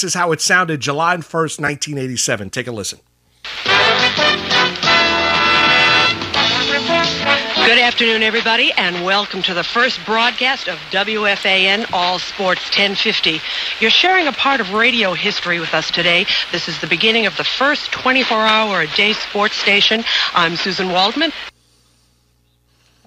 This is how it sounded July 1st, 1987. Take a listen. Good afternoon, everybody, and welcome to the first broadcast of WFAN All Sports 1050. You're sharing a part of radio history with us today. This is the beginning of the first 24-hour a day sports station. I'm Suzyn Waldman.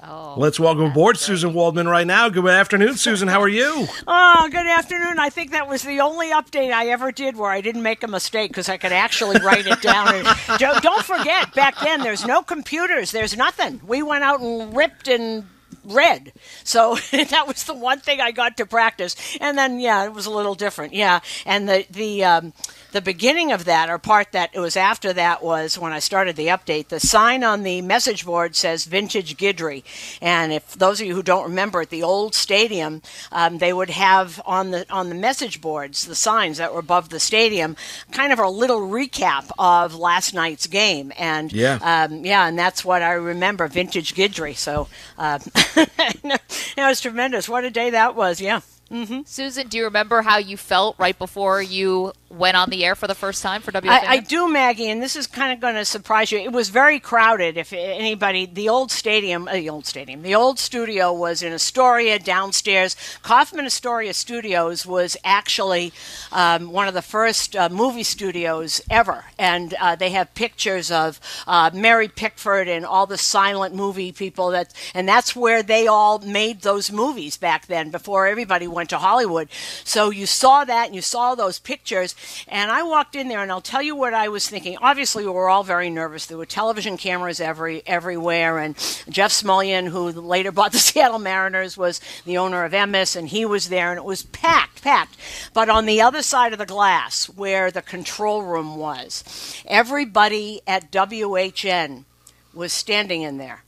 Oh, Let's welcome aboard Suzyn Waldman right now. Good afternoon, Suzyn. How are you? Oh, good afternoon. I think that was the only update I ever did where I didn't make a mistake because I could actually write it down. And don't forget, back then there's no computers. There's nothing. We went out and ripped and read. So that was the one thing I got to practice. And then, yeah, it was a little different. Yeah. And the, the, um, the beginning of that, or part that it was after that, was when I started the update. The sign on the message board says "Vintage Guidry," and if those of you who don't remember, at the old stadium, um, they would have on the on the message boards the signs that were above the stadium, kind of a little recap of last night's game, and yeah, um, yeah, and that's what I remember, "Vintage Guidry." So uh, it was tremendous. What a day that was! Yeah. Mm-hmm. Suzyn, do you remember how you felt right before you went on the air for the first time for WFAN? I, I do, Maggie, and this is kind of going to surprise you. It was very crowded. If anybody, the old stadium, uh, the old stadium, the old studio was in Astoria downstairs. Kaufman Astoria Studios was actually um, one of the first uh, movie studios ever, and uh, they have pictures of uh, Mary Pickford and all the silent movie people. That and that's where they all made those movies back then before everybody went to Hollywood. So you saw that, and you saw those pictures and I walked in there, and I'll tell you what I was thinking. Obviously, we were all very nervous. There were television cameras every everywhere, and Jeff Smulyan, who later bought the Seattle Mariners, was the owner of Emmis, and he was there, and it was packed, packed. But on the other side of the glass, where the control room was, everybody at WHN was standing in there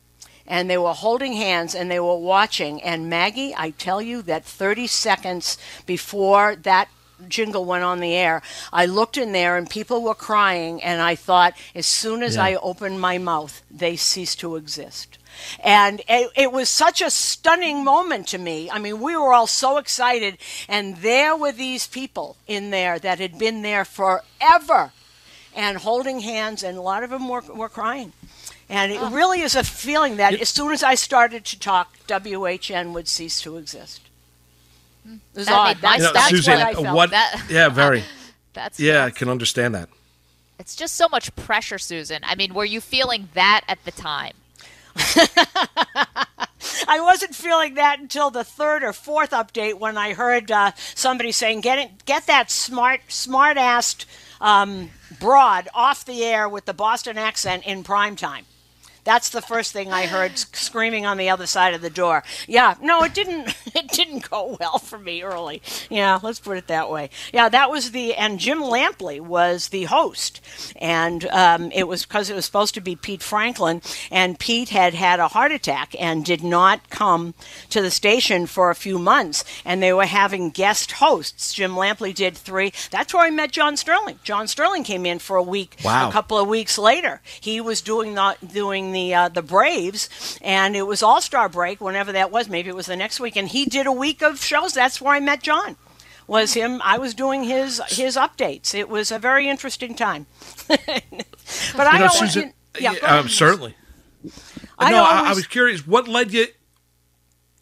and they were holding hands and they were watching. And Maggie, I tell you that 30 seconds before that jingle went on the air, I looked in there and people were crying, and I thought, as soon as yeah. I opened my mouth, they ceased to exist. And it, it, was such a stunning moment to me. I mean, we were all so excited, and there were these people in there that had been there forever and holding hands, and a lot of them were, were crying. And it oh. really is a feeling that as soon as I started to talk, WHN would cease to exist. It was that odd. That's, you know, that's Suzyn, what I felt. What, that, yeah, very. that's yeah, I can understand that. It's just so much pressure, Suzyn. I mean, were you feeling that at the time? I wasn't feeling that until the third or fourth update when I heard uh, somebody saying, "Get it, get that smart, smart-assed um, broad off the air with the Boston accent in prime time." That's the first thing I heard screaming on the other side of the door. Yeah, no, it didn't. It didn't go well for me early. Yeah, let's put it that way. Yeah, that was the and Jim Lampley was the host, and um, it was because it was supposed to be Pete Franklin, and Pete had had a heart attack and did not come to the station for a few months, and they were having guest hosts. Jim Lampley did three. That's where I met John Sterling. John Sterling came in for a week. Wow. A couple of weeks later, he was doing the doing the uh, the Braves, and it was All Star break, whenever that was. Maybe it was the next week, and he did a week of shows. That's where I met John. Was him? I was doing his his updates. It was a very interesting time. but I you know, Suzyn, yeah, uh, certainly. I no, always, I, I was curious. What led you?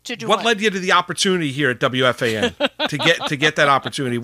To do what, what, led you to the opportunity here at WFAN to get to get that opportunity?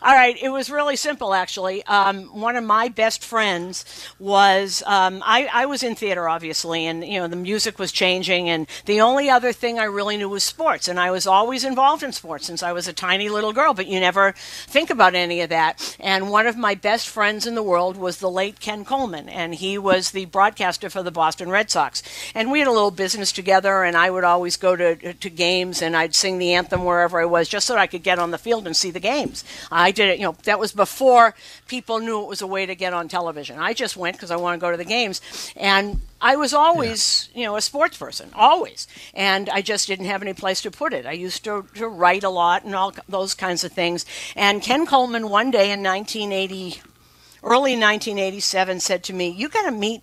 All right, it was really simple actually. Um, one of my best friends was um, I, I was in theater obviously, and you know the music was changing, and the only other thing I really knew was sports, and I was always involved in sports since I was a tiny little girl. But you never think about any of that. And one of my best friends in the world was the late Ken Coleman, and he was the broadcaster for the Boston Red Sox, and we had a little business together, and I would always go to to games and I'd sing the anthem wherever I was just so I could get on the field and see the games. I did it, you know, that was before people knew it was a way to get on television. I just went because I want to go to the games. And I was always, yeah. you know, a sports person, always. And I just didn't have any place to put it. I used to, to write a lot and all those kinds of things. And Ken Coleman one day in 1980, early 1987, said to me, You got to meet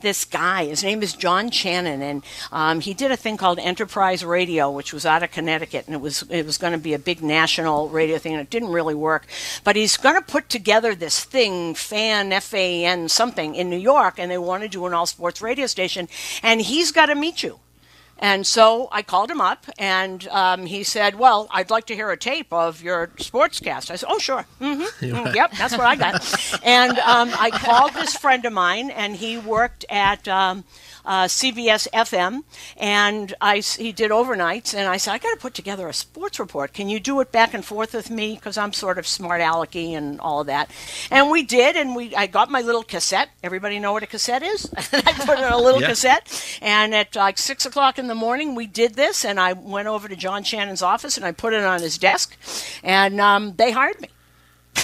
this guy. His name is John Chanin, and um, he did a thing called Enterprise Radio, which was out of Connecticut, and it was it was going to be a big national radio thing, and it didn't really work. But he's going to put together this thing, Fan F A N something, in New York, and they want to do an all sports radio station, and he's got to meet you. And so I called him up, and um, he said, "Well, I'd like to hear a tape of your sportscast." I said, "Oh, sure. Mm-hmm. Mm, yep, that's what I got." and um, I called this friend of mine, and he worked at. Um, uh, CBS FM, and I, he did overnights. And I said, I got to put together a sports report. Can you do it back and forth with me? Because I'm sort of smart alecky and all of that. And we did, and we I got my little cassette. Everybody know what a cassette is? I put in a little yeah. cassette, and at like six o'clock in the morning, we did this. And I went over to John Chanin's office, and I put it on his desk, and um, they hired me.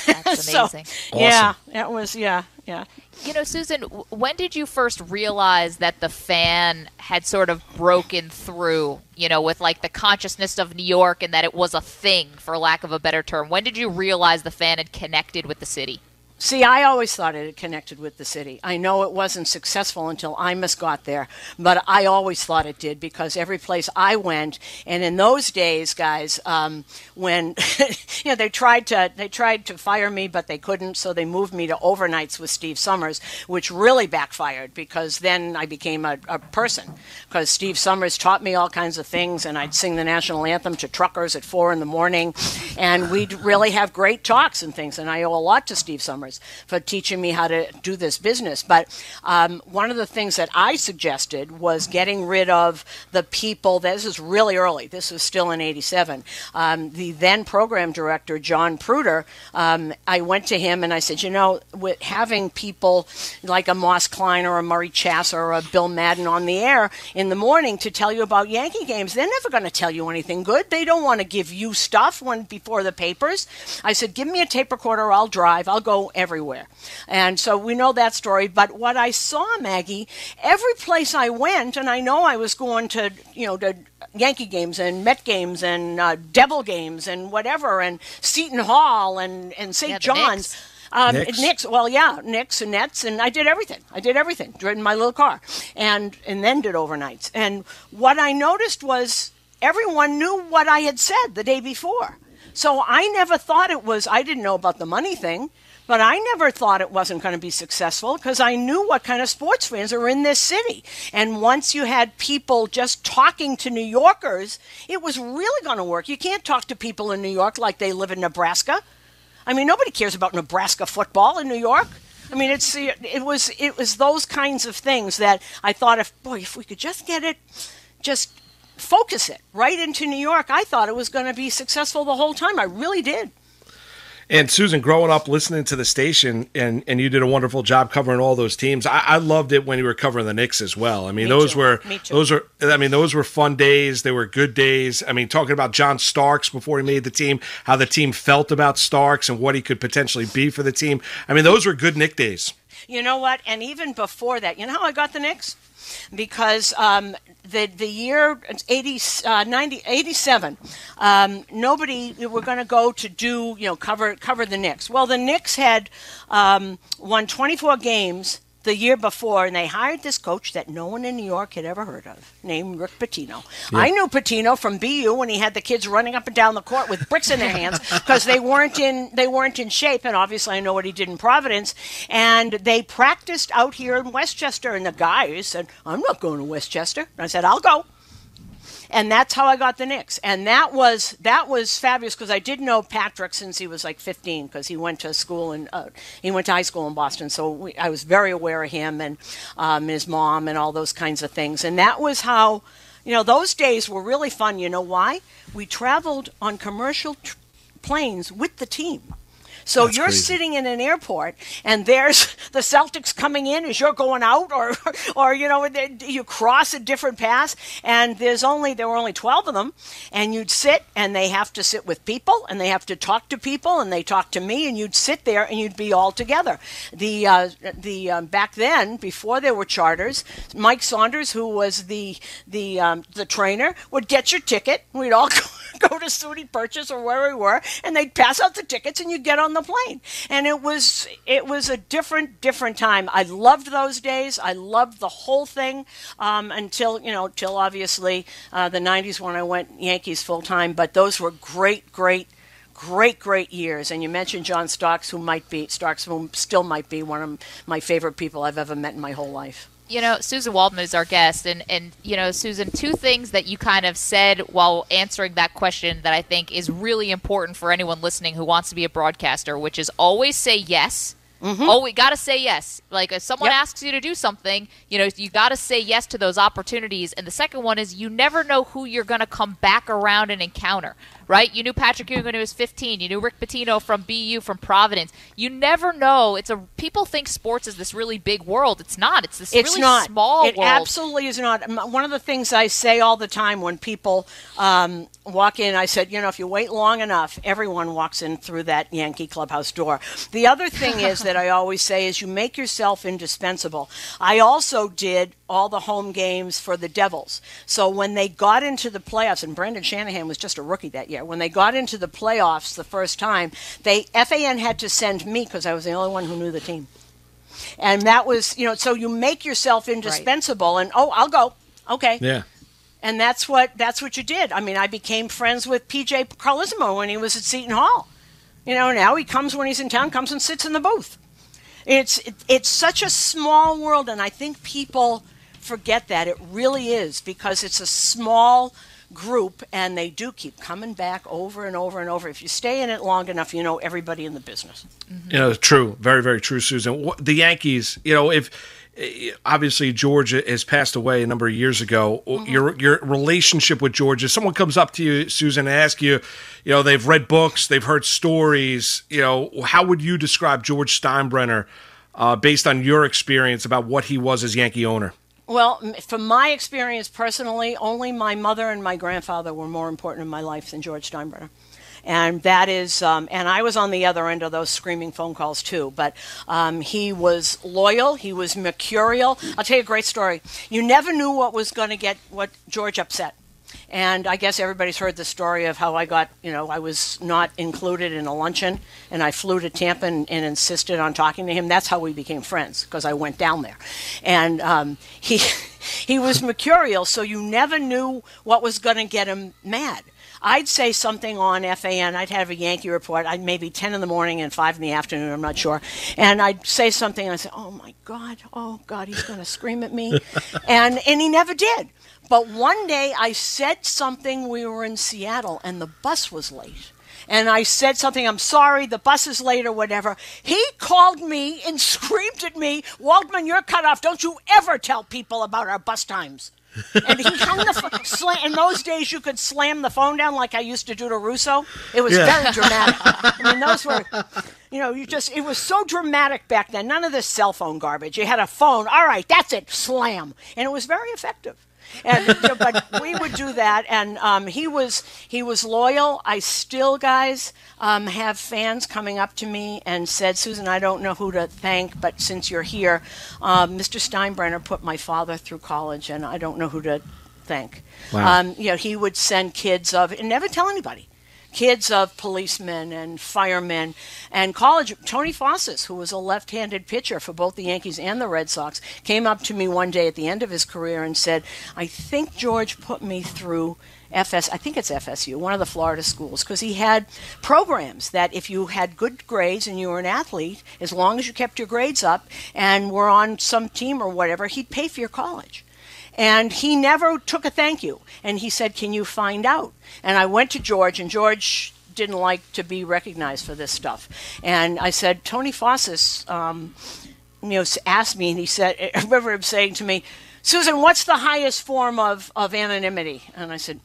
That's amazing. so, awesome. Yeah, it was yeah, yeah. You know, Suzyn, when did you first realize that the fan had sort of broken through, you know, with like the consciousness of New York and that it was a thing, for lack of a better term? When did you realize the fan had connected with the city? See, I always thought it had connected with the city. I know it wasn't successful until Imus got there, but I always thought it did because every place I went, and in those days, guys, um, when you know they tried to they tried to fire me, but they couldn't, so they moved me to overnights with Steve Somers, which really backfired because then I became a, a person because Steve Somers taught me all kinds of things, and I'd sing the national anthem to truckers at four in the morning, and we'd really have great talks and things, and I owe a lot to Steve Somers for teaching me how to do this business. But um, one of the things that I suggested was getting rid of the people. This is really early. This was still in '87. Um, the then program director, John Pruder, um, I went to him and I said, you know, with having people like a Moss Klein or a Murray Chass or a Bill Madden on the air in the morning to tell you about Yankee games, they're never going to tell you anything good. They don't want to give you stuff when before the papers. I said, give me a tape recorder. I'll drive. I'll go everywhere. And so we know that story. But what I saw, Maggie, every place I went, and I know I was going to, you know, to Yankee games and Met games and uh, Devil games and whatever, and Seton Hall and, and St. Yeah, John's. Um, Knicks. Knicks. Well, yeah, Knicks and Nets, and I did everything. I did everything. Driven my little car, and and then did overnights. And what I noticed was everyone knew what I had said the day before. So I never thought it was. I didn't know about the money thing. But I never thought it wasn't going to be successful because I knew what kind of sports fans are in this city. And once you had people just talking to New Yorkers, it was really going to work. You can't talk to people in New York like they live in Nebraska. I mean, nobody cares about Nebraska football in New York. I mean, it's it was it was those kinds of things that I thought if boy, if we could just get it, just focus it right into New York, I thought it was going to be successful the whole time. I really did. And Suzyn, growing up listening to the station, and, and you did a wonderful job covering all those teams. I, I loved it when you were covering the Knicks as well. I mean, Me those too. were Me those were I mean those were fun days. They were good days. I mean, talking about John Starks before he made the team, how the team felt about Starks and what he could potentially be for the team. I mean, those were good Knick days. You know what? And even before that, you know how I got the Knicks? Because um, the the year 80, uh, 90, 87, um, nobody we were going to go to do you know cover cover the Knicks. Well, the Knicks had um, won 24 games the year before, and they hired this coach that no one in New York had ever heard of, named Rick Pitino. Yeah. I knew Pitino from BU when he had the kids running up and down the court with bricks in their hands because they weren't in they weren't in shape, and obviously I know what he did in Providence. And they practiced out here in Westchester, and the guys said, "I'm not going to Westchester." And I said, "I'll go." And that's how I got the Knicks. And that was that was fabulous because I did know Patrick since he was like 15 because he went to school and uh, he went to high school in Boston. So we, I was very aware of him and um, his mom and all those kinds of things. And that was how, you know, those days were really fun. You know why? We traveled on commercial tr- planes with the team. So That's you're crazy. sitting in an airport, and there's the Celtics coming in as you're going out, or, or you know, you cross a different pass, and there's only there were only twelve of them, and you'd sit, and they have to sit with people, and they have to talk to people, and they talk to me, and you'd sit there, and you'd be all together. The uh, the um, back then, before there were charters, Mike Saunders, who was the the um, the trainer, would get your ticket. We'd all go go to SUNY Purchase or where we were, and they'd pass out the tickets, and you'd get on the plane. And it was it was a different different time. I loved those days. I loved the whole thing um, until you know, till obviously uh, the '90s when I went Yankees full time. But those were great, great great, great years. And you mentioned John Starks, who might be Starks, who still might be one of my favorite people I've ever met in my whole life. You know, Suzyn Waldman is our guest, and and you know, Suzyn, two things that you kind of said while answering that question that I think is really important for anyone listening who wants to be a broadcaster, which is always say yes. Mm-hmm. Oh, we got to say yes. Like if someone yep. asks you to do something, you know, you got to say yes to those opportunities. And the second one is you never know who you're going to come back around and encounter right? You knew Patrick Ewing when he was 15. You knew Rick Pitino from BU from Providence. You never know. It's a people think sports is this really big world. It's not. It's this it's really not. small it world. absolutely is not. One of the things I say all the time when people um, walk in, I said, you know, if you wait long enough, everyone walks in through that Yankee clubhouse door. The other thing is that I always say is you make yourself indispensable. I also did all the home games for the Devils. So when they got into the playoffs, and Brendan Shanahan was just a rookie that year, when they got into the playoffs the first time, they FAN had to send me because I was the only one who knew the team. And that was, you know, so you make yourself indispensable, right. and oh, I'll go. Okay. Yeah. And that's what that's what you did. I mean, I became friends with PJ Carlesimo when he was at Seton Hall. You know, now he comes when he's in town, comes and sits in the booth. It's it, it's such a small world, and I think people forget that. It really is because it's a small group and they do keep coming back over and over and over. If you stay in it long enough, you know everybody in the business. Mm-hmm. You know, true. Very, very true, Suzyn. The Yankees, you know, if eh, obviously George has passed away a number of years ago. Mm-hmm. Your your relationship with George, if someone comes up to you, Suzyn, and asks you, you know, they've read books, they've heard stories, you know, how would you describe George Steinbrenner uh, based on your experience about what he was as Yankee owner? Well, from my experience personally, only my mother and my grandfather were more important in my life than George Steinbrenner. And that is, um, and I was on the other end of those screaming phone calls too. But um, he was loyal. He was mercurial. I'll tell you a great story. You never knew what was going to get what George upset. And I guess everybody's heard the story of how I got, you know, I was not included in a luncheon and I flew to Tampa and, and insisted on talking to him. That's how we became friends because I went down there. And um, he, he was mercurial, so you never knew what was going to get him mad. I'd say something on FAN. I'd have a Yankee report. I'd maybe 10 in the morning and 5 in the afternoon. I'm not sure. And I'd say something. And I'd say, oh, my God. Oh, God, he's going to scream at me. and, and he never did. But one day I said something, we were in Seattle, and the bus was late. And I said something, I'm sorry, the bus is late or whatever. He called me and screamed at me, Waldman, you're cut off. Don't you ever tell people about our bus times. And he hung the phone. Slam, in those days, you could slam the phone down like I used to do to Russo. It was yeah. very dramatic. I mean, those were, you know, you just, it was so dramatic back then. None of this cell phone garbage. You had a phone. All right, that's it. Slam. And it was very effective and but we would do that, and um, he was he was loyal. I still, guys, um, have fans coming up to me and said, "Suzyn, I don't know who to thank, but since you're here, um, Mr. Steinbrenner put my father through college, and I don't know who to thank." Wow. Um, you know, he would send kids of and never tell anybody kids of policemen and firemen and college. Tony Fossas, who was a left handed pitcher for both the Yankees and the Red Sox, came up to me one day at the end of his career and said, I think George put me through. FS, I think it's FSU, one of the Florida schools, because he had programs that if you had good grades and you were an athlete, as long as you kept your grades up and were on some team or whatever, he'd pay for your college. And he never took a thank you. And he said, Can you find out? And I went to George, and George didn't like to be recognized for this stuff. And I said, Tony Fossas, um, you know, asked me, and he said, I remember him saying to me, Suzyn, what's the highest form of, of anonymity? And I said,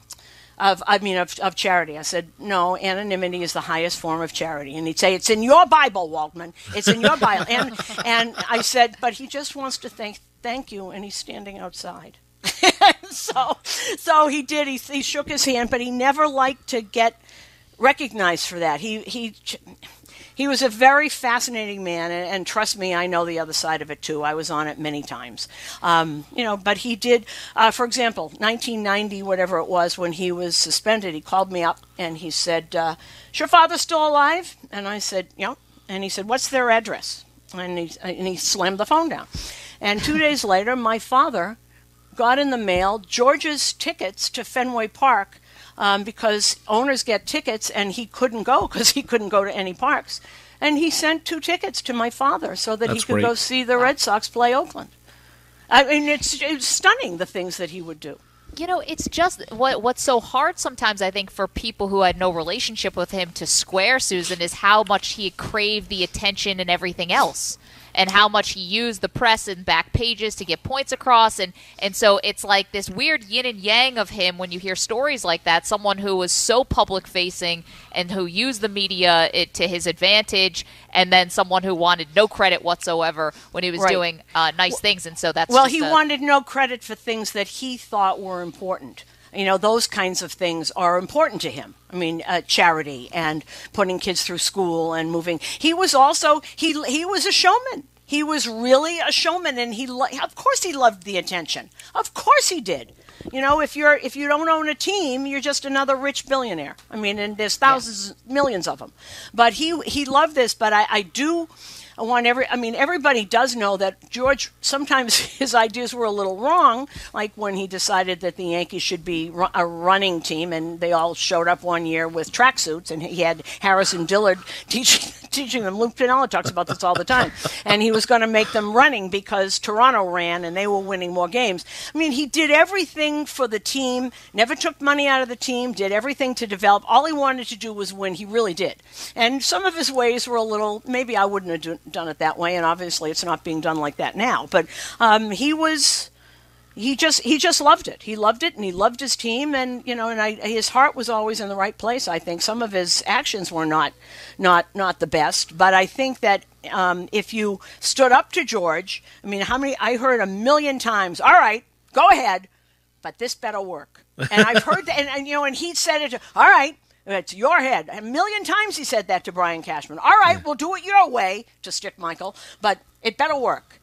of, I mean, of, of charity. I said, no, anonymity is the highest form of charity. And he'd say, it's in your Bible, Waldman. It's in your Bible. and, and I said, but he just wants to thank, thank you, and he's standing outside. so, so he did. He, he shook his hand, but he never liked to get recognized for that. He he he was a very fascinating man, and, and, trust me, I know the other side of it too. I was on it many times. Um, you know, but he did, uh, for example, 1990, whatever it was, when he was suspended, he called me up and he said, uh, "Is your father still alive?" And I said, "Yep." And he said, "What's their address?" And he and he slammed the phone down. And two days later, my father got in the mail George's tickets to Fenway Park um, because owners get tickets and he couldn't go because he couldn't go to any parks. And he sent two tickets to my father so that That's he could great. go see the Red Sox play Oakland. I mean, it's, it's stunning the things that he would do. You know, it's just what what's so hard sometimes. I think for people who had no relationship with him to square Suzyn is how much he craved the attention and everything else and how much he used the press and back pages to get points across. And and so it's like this weird yin and yang of him when you hear stories like that. Someone who was so public facing and who used the media it, to his advantage and then someone who wanted no credit whatsoever when he was right. doing uh, nice things. And so that's well he a, wanted no credit for things that he thought were important you know those kinds of things are important to him. I mean uh, charity and putting kids through school and moving. He was also he he was a showman. He was really a showman and he of course he loved the attention. Of course he did. You know if you're if you don't own a team you're just another rich billionaire. I mean and there's thousands yeah. millions of them but he he loved this but i i do I want every. I mean, everybody does know that George. Sometimes his ideas were a little wrong, like when he decided that the Yankees should be a running team, and they all showed up one year with tracksuits, and he had Harrison Dillard teaching teaching them. Lou Piniella talks about this all the time, and he was going to make them running because Toronto ran and they were winning more games. I mean, he did everything for the team. Never took money out of the team. Did everything to develop. All he wanted to do was win. He really did, and some of his ways were a little. Maybe I wouldn't have do, done it that way, and obviously it's not being done like that now. But um, he was he just he just loved it. He loved it, and he loved his team, and you know, and I, his heart was always in the right place. I think some of his actions were not not not the best, but I think that um, if you stood up to George, I mean, how many I heard a million times. All right, go ahead, but this better work. And I've heard that, and, and you know, and he said it. To, All right, it's your head. A million times he said that to Brian Cashman. All right, yeah. we'll do it your way to stick Michael, but it better work.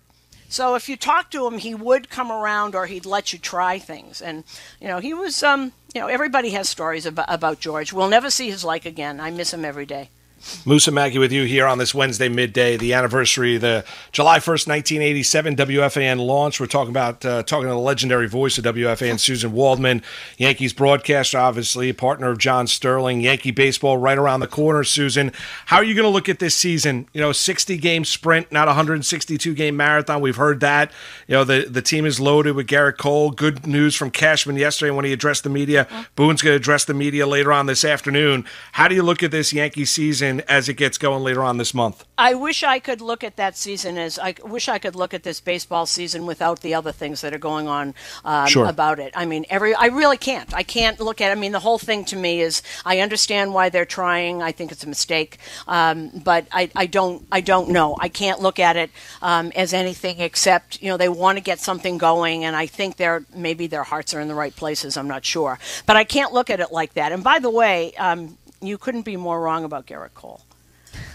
So if you talk to him, he would come around or he'd let you try things. And, you know, he was, um, you know, everybody has stories about, about George. We'll never see his like again. I miss him every day. Musa Maggie with you here on this Wednesday midday, the anniversary, the July 1st, 1987 WFAN launch. We're talking about uh, talking to the legendary voice of WFAN, Suzyn Waldman, Yankees broadcaster, obviously, partner of John Sterling, Yankee baseball right around the corner. Suzyn, how are you going to look at this season? You know, 60 game sprint, not 162 game marathon. We've heard that. You know, the, the team is loaded with Gerrit Cole. Good news from Cashman yesterday when he addressed the media. Boone's going to address the media later on this afternoon. How do you look at this Yankee season? As it gets going later on this month. I wish I could look at that season as I wish I could look at this baseball season without the other things that are going on um, sure. about it. I mean, every I really can't. I can't look at. I mean, the whole thing to me is I understand why they're trying. I think it's a mistake, um, but I, I don't I don't know. I can't look at it um, as anything except you know they want to get something going, and I think they're maybe their hearts are in the right places. I'm not sure, but I can't look at it like that. And by the way. Um, you couldn't be more wrong about Gerrit Cole.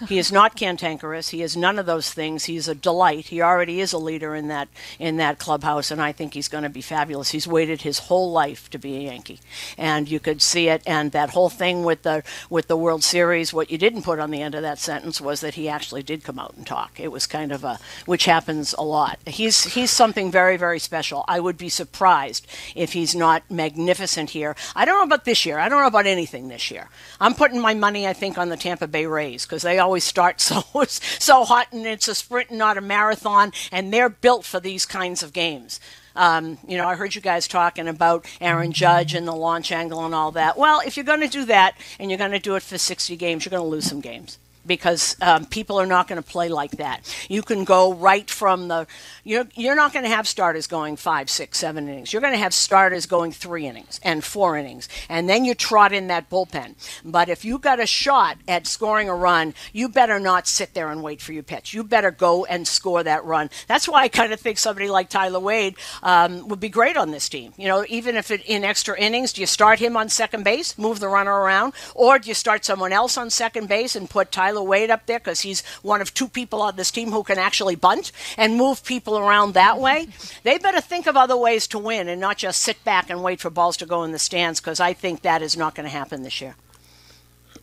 He is not cantankerous. He is none of those things. He's a delight. He already is a leader in that in that clubhouse, and I think he's going to be fabulous. He's waited his whole life to be a Yankee, and you could see it. And that whole thing with the with the World Series, what you didn't put on the end of that sentence was that he actually did come out and talk. It was kind of a which happens a lot. He's he's something very very special. I would be surprised if he's not magnificent here. I don't know about this year. I don't know about anything this year. I'm putting my money, I think, on the Tampa Bay Rays because they always start so so hot, and it's a sprint, and not a marathon, and they're built for these kinds of games. Um, you know, I heard you guys talking about Aaron Judge and the launch angle and all that. Well, if you're going to do that and you're going to do it for 60 games, you're going to lose some games because um, people are not going to play like that. You can go right from the you're you're not going to have starters going five, six, seven innings. You're going to have starters going three innings and four innings, and then you trot in that bullpen. But if you got a shot at scoring a run, you better not sit there and wait for your pitch. You better go and score that run. That's why I kind of think somebody like Tyler Wade um, would be great on this team. You know, even if it in extra innings, do you start him on second base, move the runner around, or do you start someone else on second base and put Tyler Tyler up there because he's one of two people on this team who can actually bunt and move people around that way. they better think of other ways to win and not just sit back and wait for balls to go in the stands because I think that is not going to happen this year.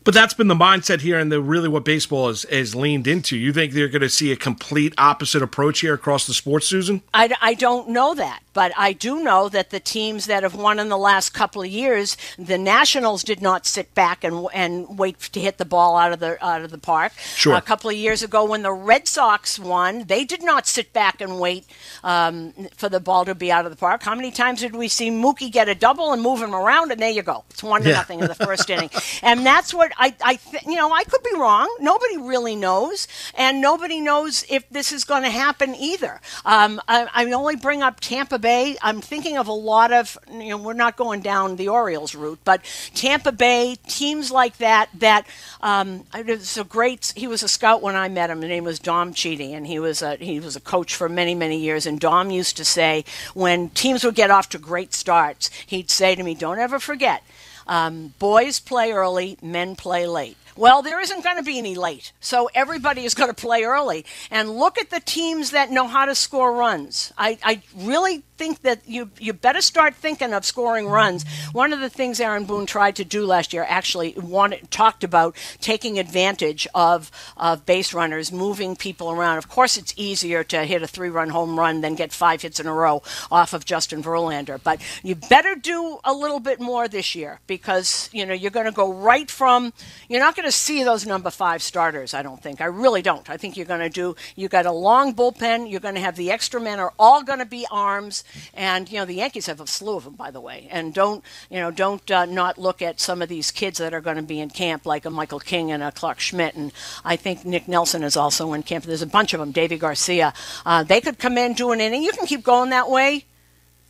But that's been the mindset here, and the really what baseball is is leaned into. You think they're going to see a complete opposite approach here across the sports, Suzyn? I, I don't know that, but I do know that the teams that have won in the last couple of years, the Nationals did not sit back and and wait to hit the ball out of the out of the park. Sure. A couple of years ago, when the Red Sox won, they did not sit back and wait um, for the ball to be out of the park. How many times did we see Mookie get a double and move him around, and there you go, it's one to Yeah. nothing in the first inning, and that's what I I th- you know I could be wrong. Nobody really knows, and nobody knows if this is going to happen either. Um, I, I only bring up Tampa Bay. I'm thinking of a lot of you know we're not going down the Orioles route, but Tampa Bay teams like that that um, was a great. He was a scout when I met him. His name was Dom Chiti, and he was a he was a coach for many many years. And Dom used to say when teams would get off to great starts, he'd say to me, "Don't ever forget." Um, boys play early, men play late. Well, there isn't going to be any late. So everybody is going to play early. And look at the teams that know how to score runs. I, I really think that you, you better start thinking of scoring runs. One of the things Aaron Boone tried to do last year actually wanted, talked about taking advantage of, of base runners, moving people around. Of course, it's easier to hit a three run home run than get five hits in a row off of Justin Verlander. But you better do a little bit more this year because, you know, you're going to go right from, you're not going to see those number five starters, I don't think. I really don't. I think you're going to do, you got a long bullpen, you're going to have the extra men are all going to be arms. And, you know, the Yankees have a slew of them, by the way. And don't, you know, don't uh, not look at some of these kids that are going to be in camp, like a Michael King and a Clarke Schmidt. And I think Nick Nelson is also in camp. There's a bunch of them, Deivi Garcia. Uh, they could come in, do an inning. You can keep going that way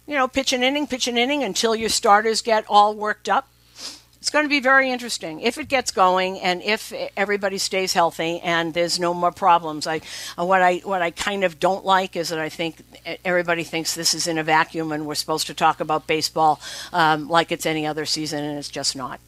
you know, pitch an inning, pitch an inning until your starters get all worked up. It's going to be very interesting if it gets going and if everybody stays healthy and there's no more problems. I what I what I kind of don't like is that I think everybody thinks this is in a vacuum and we're supposed to talk about baseball um, like it's any other season and it's just not.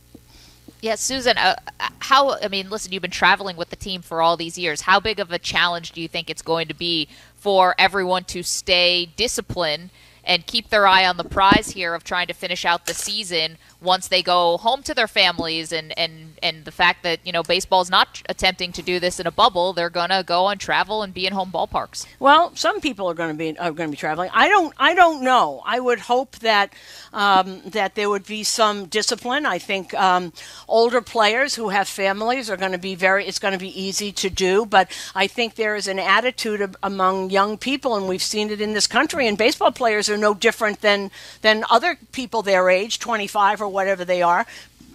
Yeah, Suzyn, uh, how, I mean, listen, you've been traveling with the team for all these years. How big of a challenge do you think it's going to be for everyone to stay disciplined and keep their eye on the prize here of trying to finish out the season once they go home to their families and, and, and the fact that, you know, baseball's not attempting to do this in a bubble. They're going to go and travel and be in home ballparks. Well, some people are going to be are going to be traveling. I don't I don't know. I would hope that um, that there would be some discipline. I think um, older players who have families are going to be very. It's going to be easy to do, but I think there is an attitude of, among young people, and we've seen it in this country. And baseball players are no different than than other people their age, twenty five or whatever they are.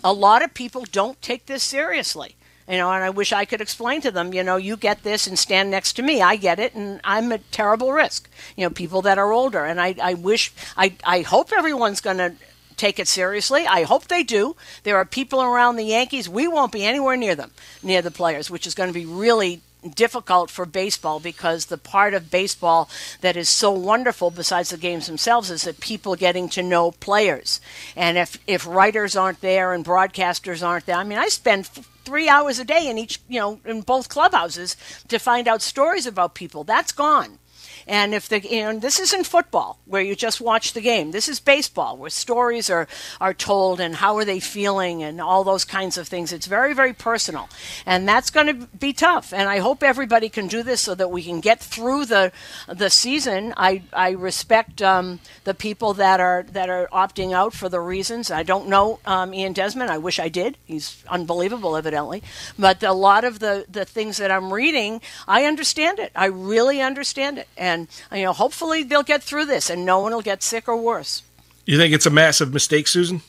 A lot of people don't take this seriously. You know, and I wish I could explain to them, you know, you get this and stand next to me. I get it, and I'm at terrible risk. You know, people that are older. And I, I wish, I, I hope everyone's going to take it seriously. I hope they do. There are people around the Yankees. We won't be anywhere near them, near the players, which is going to be really difficult for baseball because the part of baseball that is so wonderful besides the games themselves is that people getting to know players. And if if writers aren't there and broadcasters aren't there i mean i spend three hours a day in each you know in both clubhouses to find out stories about people. That's gone and if the know, this isn't football where you just watch the game. This is baseball where stories are are told and how are they feeling and all those kinds of things. It's very very personal, and that's going to be tough. And I hope everybody can do this so that we can get through the the season. I I respect um, the people that are that are opting out for the reasons. I don't know um, Ian Desmond. I wish I did. He's unbelievable, evidently. But a lot of the the things that I'm reading, I understand it. I really understand it. And and you know, hopefully they'll get through this, and no one will get sick or worse. You think it's a massive mistake, Suzyn?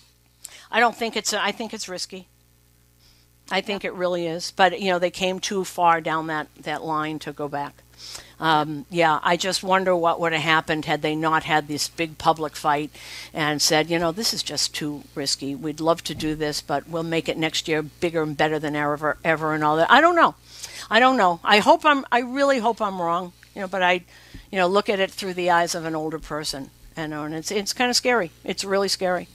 I don't think it's. A, I think it's risky. I think it really is, but you know, they came too far down that that line to go back. Um, yeah, I just wonder what would have happened had they not had this big public fight and said, you know, this is just too risky. We'd love to do this, but we'll make it next year bigger and better than ever, ever, and all that. I don't know. I don't know. I hope I'm. I really hope I'm wrong. You know, but I, you know, look at it through the eyes of an older person, and, and it's it's kind of scary. It's really scary.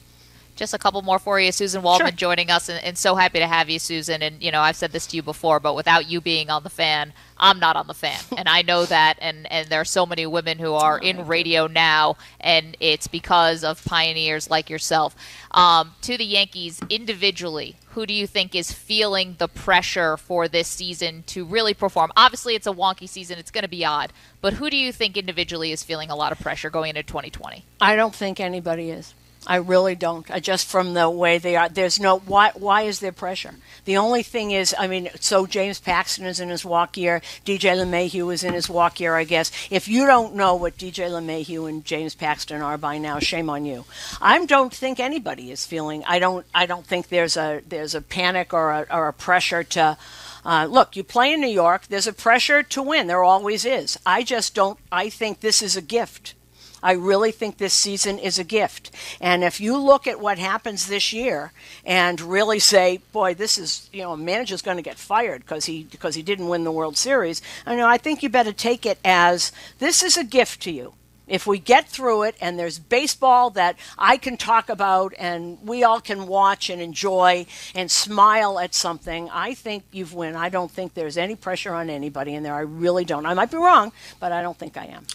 Just a couple more for you. Suzyn Waldman Sure. joining us, and, and so happy to have you, Suzyn. And, you know, I've said this to you before, but without you being on the fan, I'm not on the fan. and I know that. And, and there are so many women who are in radio now, and it's because of pioneers like yourself. Um, to the Yankees individually, who do you think is feeling the pressure for this season to really perform? Obviously, it's a wonky season, it's going to be odd. But who do you think individually is feeling a lot of pressure going into 2020? I don't think anybody is. I really don't. I just from the way they are. There's no why. Why is there pressure? The only thing is, I mean, so James Paxton is in his walk year. DJ LeMahieu is in his walk year. I guess if you don't know what DJ LeMahieu and James Paxton are by now, shame on you. I don't think anybody is feeling. I don't. I don't think there's a there's a panic or a, or a pressure to. Uh, look, you play in New York. There's a pressure to win. There always is. I just don't. I think this is a gift. I really think this season is a gift. And if you look at what happens this year and really say, boy, this is, you know, a manager's going to get fired because he because he didn't win the World Series, I know I think you better take it as this is a gift to you. If we get through it and there's baseball that I can talk about and we all can watch and enjoy and smile at something, I think you've won. I don't think there's any pressure on anybody in there. I really don't. I might be wrong, but I don't think I am.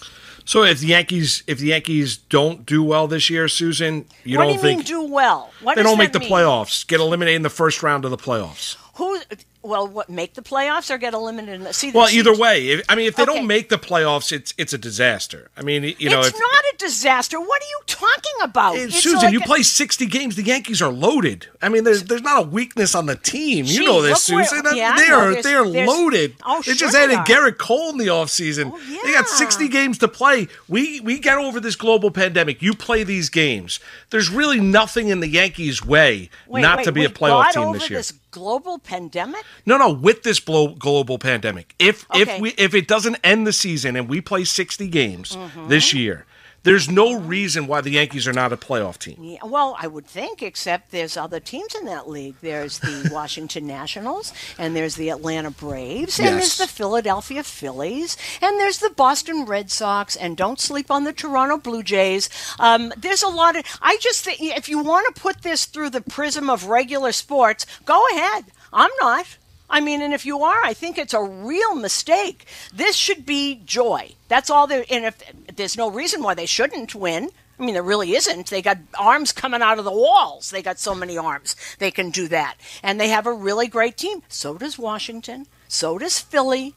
So if the Yankees if the Yankees don't do well this year, Suzyn, you what don't do you think do well? What they don't make the mean? playoffs, get eliminated in the first round of the playoffs. Who? Well, what make the playoffs or get eliminated? In the, see, Well, either way, if, I mean, if they Okay. don't make the playoffs, it's it's a disaster. I mean, you know, it's if, not a disaster. What are you talking about? It's Suzyn, like you a- play sixty games. The Yankees are loaded. I mean, there's there's not a weakness on the team. You know this, look where- Suzyn. yeah, they are There's- they are loaded. Oh, they sure just added are. Gerrit Cole in the offseason. Oh, yeah. They got sixty games to play. We we get over this global pandemic. You play these games. There's really nothing in the Yankees' way Wait, not wait, to be a playoff team this year. This global pandemic. No, no, with this blo- global pandemic. If Okay. if we if it doesn't end the season and we play 60 games Mm-hmm. this year, there's no reason why the Yankees are not a playoff team. Yeah, well, I would think, except there's other teams in that league. There's the Washington Nationals, and there's the Atlanta Braves, and there's the Philadelphia Phillies, and there's the Boston Red Sox, and don't sleep on the Toronto Blue Jays. Um, there's a lot of. I just think if you want to put this through the prism of regular sports, go ahead. I'm not. I mean, and if you are, I think it's a real mistake. This should be joy. That's all there. And if there's no reason why they shouldn't win, I mean, there really isn't. They got arms coming out of the walls. They got so many arms. They can do that. And they have a really great team. So does Washington. So does Philly.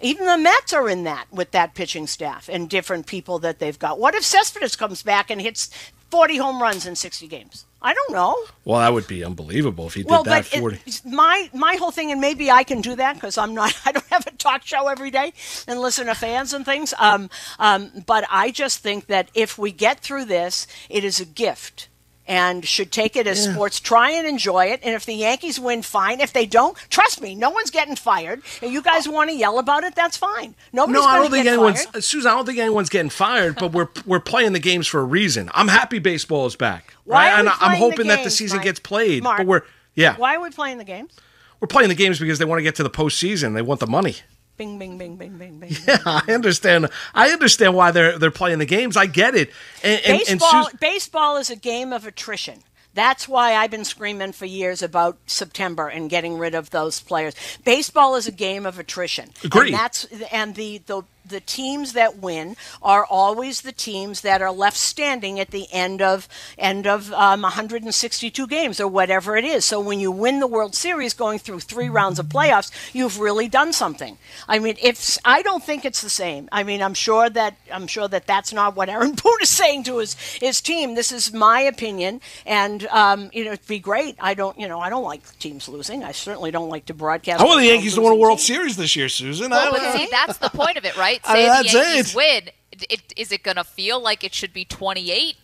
Even the Mets are in that with that pitching staff and different people that they've got. What if Cespedes comes back and hits 40 home runs in 60 games? I don't know. Well, that would be unbelievable if he did Well, that. but 40. it's my my whole thing, and maybe I can do that because I'm not. I don't have a talk show every day and listen to fans and things. Um, um, but I just think that if we get through this, it is a gift. And should take it as sports. Try and enjoy it. And if the Yankees win, fine. If they don't, trust me, no one's getting fired. And you guys want to yell about it, that's fine. Nobody's No, I don't think anyone's fired. Uh, Suzyn. I don't think anyone's getting fired, but we're we're playing the games for a reason. I'm happy baseball is back, Why right? And I'm playing the hoping that the season Mike? gets played, Mark, but we're yeah, Why are we playing the games? we're playing the games because they want to get to the postseason. They want the money. Bing, bing, bing, bing, bing, bing. Yeah, I understand. I understand why they're they're playing the games. I get it. And, and, and baseball, baseball is a game of attrition. That's why I've been screaming for years about September and getting rid of those players. Baseball is a game of attrition. Agreed. And that's and the the the teams that win are always the teams that are left standing at the end of end of um, 162 games or whatever it is. So when you win the World Series, going through three rounds of playoffs, you've really done something. I mean, if I don't think it's the same. I mean, I'm sure that I'm sure that that's not what Aaron Boone is saying to his his team. This is my opinion, and um, you know, it'd be great. I don't, you know, I don't like teams losing. I certainly don't like to broadcast. I want the Yankees to win a World team. Series this year, Suzyn. Well, I- but see, that's the point of it, right? I Say mean, the Yankees it. win. It, is it going to feel like it should be 28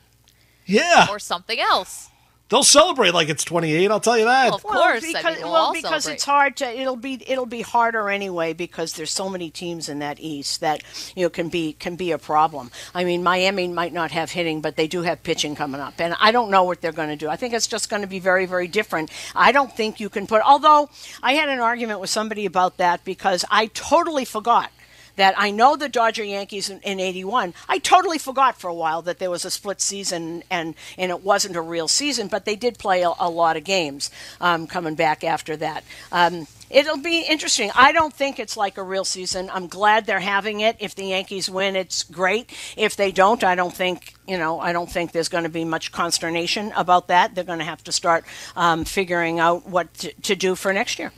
yeah, or something else? they'll celebrate like it's 28. I'll tell you that. Well, of course. I because, mean, we'll well, because it's hard to. It'll be it'll be harder anyway because there's so many teams in that East that you know can be can be a problem. I mean, Miami might not have hitting, but they do have pitching coming up, and I don't know what they're going to do. I think it's just going to be very very different. I don't think you can put. Although I had an argument with somebody about that because I totally forgot that I know the Dodger Yankees in, in 81, I totally forgot for a while that there was a split season and, and it wasn't a real season, but they did play a, a lot of games um, coming back after that. Um, it'll be interesting. I don't think it's like a real season. I'm glad they're having it. If the Yankees win, it's great. If they don't, I don't think you know. I don't think there's going to be much consternation about that. They're going to have to start um, figuring out what to, to do for next year.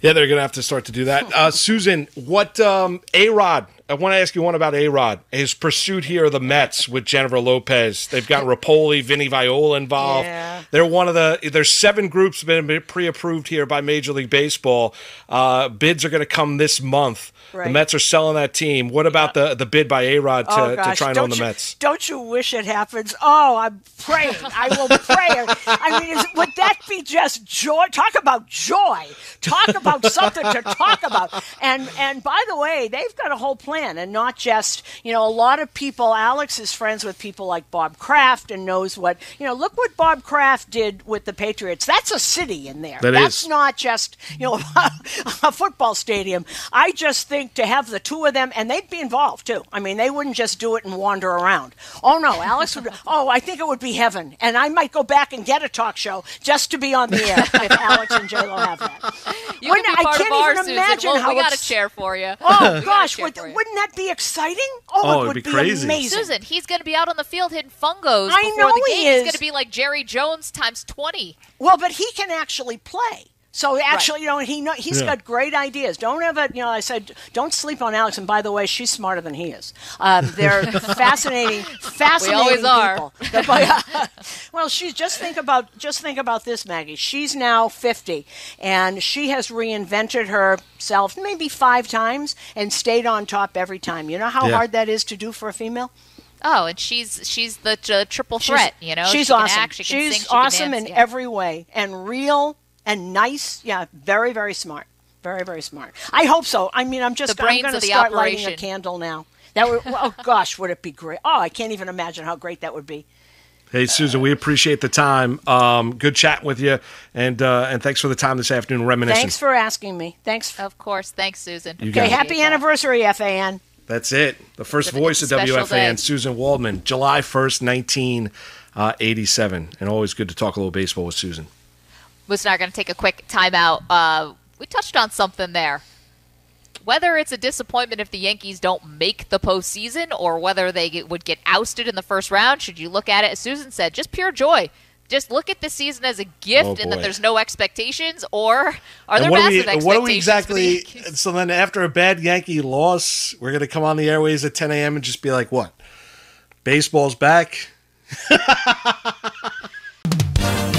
Yeah, they're going to have to start to do that. Uh, Suzyn, what um, A Rod? I want to ask you one about A Rod. His pursuit here of the Mets with Jennifer Lopez. They've got Rapoli, Vinny Viola involved. Yeah. They're one of the. There's seven groups been pre-approved here by Major League Baseball. Uh, bids are going to come this month. The Mets are selling that team. What about the the bid by A Rod to, oh to try and don't own the you, Mets? Don't you wish it happens? Oh, I'm praying. I will pray. I mean, is, would that be just joy? Talk about joy. Talk about something to talk about. And and by the way, they've got a whole plan, and not just you know a lot of people. Alex is friends with people like Bob Kraft and knows what you know. Look what Bob Kraft did with the Patriots. That's a city in there. That That's is. not just you know a football stadium. I just think to have the two of them, and they'd be involved too. I mean, they wouldn't just do it and wander around. Oh no, Alex would. Oh, I think it would be heaven, and I might go back and get a talk show just to be on the air if Alex and J Lo have that. You Wouldn't- can be I part can't of ours, even Suzyn. imagine Well, how we got a chair for you. Oh gosh, would, you. wouldn't that be exciting? Oh, Oh, it it'd be be, crazy. amazing. Suzyn, he's going to be out on the field hitting fungos I know the he game. He's is. going to be like Jerry Jones times 20. Well, but he can actually play. So actually, you know, he know, he's Yeah. got great ideas. Don't ever, you know, I said, don't sleep on Alex. And by the way, she's smarter than he is. Um, they're fascinating, fascinating we always are. people. But, well, she's just think about just think about this, Maggie. She's now fifty, and she has reinvented herself maybe five times and stayed on top every time. You know how Yeah. hard that is to do for a female. Oh, and she's she's the uh, triple She's- threat. You know, she's she can awesome. Act, she can she's sing, she can awesome dance, in yeah. every way, and real and nice. Yeah, very very smart. Very very smart. I hope so. I mean, I'm just I'm going to of the start lighting a candle now. That would oh gosh, would it be great? Oh, I can't even imagine how great that would be. Hey, Suzyn, we appreciate the time. Um, good chatting with you, and uh, and thanks for the time this afternoon reminiscing. Thanks for asking me. Thanks. Of course, thanks, Suzyn. You Okay, it. happy anniversary, FAN. That's it. The first It's voice of special WFAN, day. Suzyn Waldman, July 1st, 1987. And always good to talk a little baseball with Susan. Moose and I are going to take a quick timeout. Uh, we touched on something there. Whether it's a disappointment if the Yankees don't make the postseason or whether they get, would get ousted in the first round, should you look at it, as Suzyn said, just pure joy? Just look at the season as a gift Oh, and that there's no expectations, or are there and what do, massive we, expectations? what do we for the exactly? So then, after a bad Yankee loss, we're going to come on the airways at 10 a.m. and just be like, what? Baseball's back?